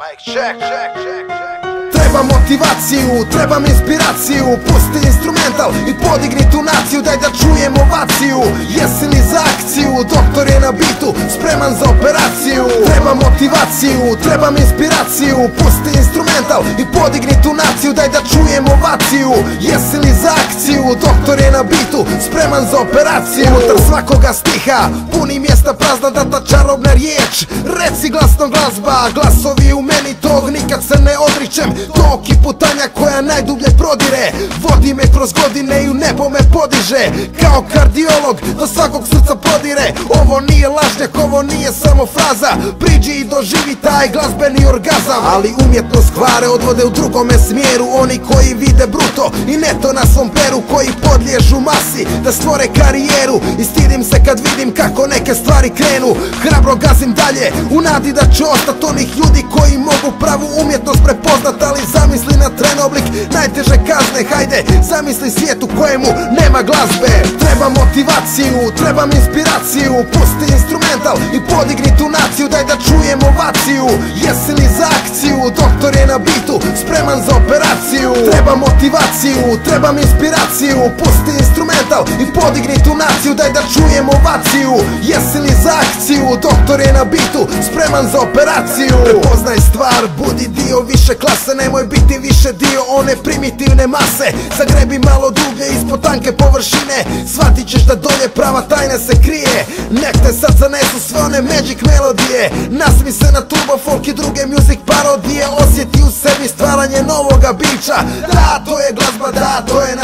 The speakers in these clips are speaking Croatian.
Mike, check, check, check, check. Treba motivaciju, trebam inspiraciju. Pusti instrumental i podigni tu naciju Daj da čujem ovaciju. Jesi li za akciju? Doktor je na bitu, spreman za operaciju. Treba motivaciju, trebam inspiraciju. Pusti instrumental i podigni tu naciju Daj da čujem ovaciju. Jesi li za akciju? Doktor je na bitu, spreman za operaciju. Unutar svakoga stiha, puni mjesta prazna Data čarobna riječ, reci glasno glazba Glasovi u meni tog nikad se ne odričem Tok i putanja koja najdublje prodire. Vodi me kroz godine i u nebo me podiže. Kao kardiolog do svakog srca podire. Ovo nije lažnjak, ovo nije samo fraza. Priđi i doživi taj glazbeni orgazam. Ali umjetnost kvare odvode u drugome smjeru. Oni koji vide bruto i neto na svom peru Koji podliježu masi da stvore karijeru. I stidim se kad vidim kako neke stvari krenu. Hrabro gazim dalje u nadi da će ostat onih ljudi koji mogu pravu umjetnost prepoznat Ali zamisli na tren oblik najteže kazne Hajde zamisli svijet u kojemu nema glazbe. Treba motivaciju, trebam inspiraciju Pusti instrumental i podigni tu naciju Daj da čujem ovaciju. Jesi li za akciju? Doktor je na bitu, spreman za operaciju. Treba motivaciju, trebam inspiraciju Pusti instrumental i podigni tu naciju Daj da čujem ovaciju. Jesi li za akciju? Doktor je na bitu, spreman za operaciju. Prepoznaj stvar, budi dio više klase Nemoj biti više dio one primitivne mase. Zagrebi malo dublje ispod tanke površine. Shvatit ćeš da dolje prava tajna se krije. Nek te sad zanesu sve one magic melodije. Nasmi se na turbo folk i druge music parodije. Osjeti u sebi stvaranje novoga bića. Da, to je glazba, da, to je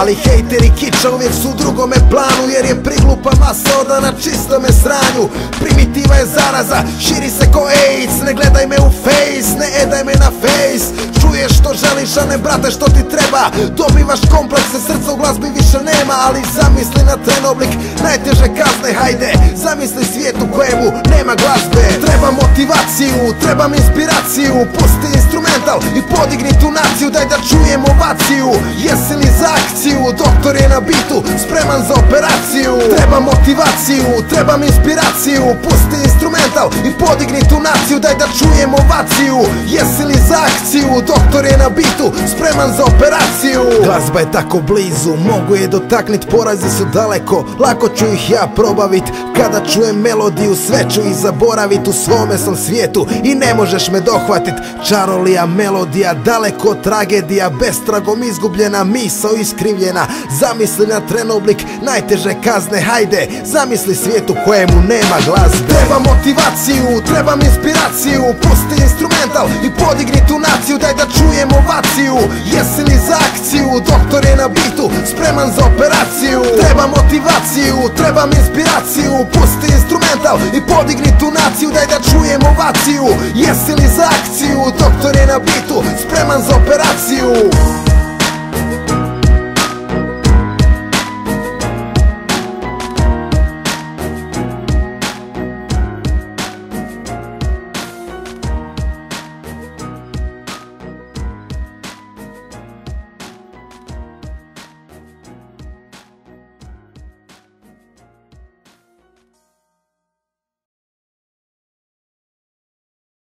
Ali hejteri kiča uvijek su u drugome planu Jer je priglupa masa odana čistome sranju. Primitiva je zaraza, širi se ko AIDS Ne gledaj me u face, ne edaj me na face. Čuješ što želiš, a ne brate što ti treba. Dobivaš komplekse, srca u glazbi više nema Ali zamisli na ten oblik najteže kazne Hajde, zamisli svijet u kojemu nema glazbe. Treba motivaciju, trebam inspiraciju. Pusti instrumental i podigni tu naciju Daj da čujem ovaciju. Jesi li za akciju? Doktor je na bitu, spreman za operaciju. Treba motivaciju, trebam inspiraciju. Pusti instrumental i podigni tu naciju Daj da čujem ovaciju. Jesi li za akciju? Doktor je na bitu, spreman za operaciju. Glazba je tako blizu, mogu je dotaknit Porazi su daleko, lako ću ih ja probavit Kada čujem melodiju, sve ću ih zaboravit. U svome sam svijetu i ne možeš me dohvatit. Čarolija melodija, daleko tragedija Bestragom izgubljena, misao iskrivljena Zamisli na tren oblik najteže kazne Hajde, zamisli svijet u kojemu nema glazbe Treba motivaciju, trebam inspiraciju Pusti instrumental i podigni tu naciju Daj da čujem ovaciju Jesi li za akciju? Doktor je na bitu, spreman za operaciju Treba motivaciju, trebam inspiraciju Pusti instrumental i podigni tu naciju Daj da čujem ovaciju Jesi li za akciju? Doktor je na bitu, spreman za operaciju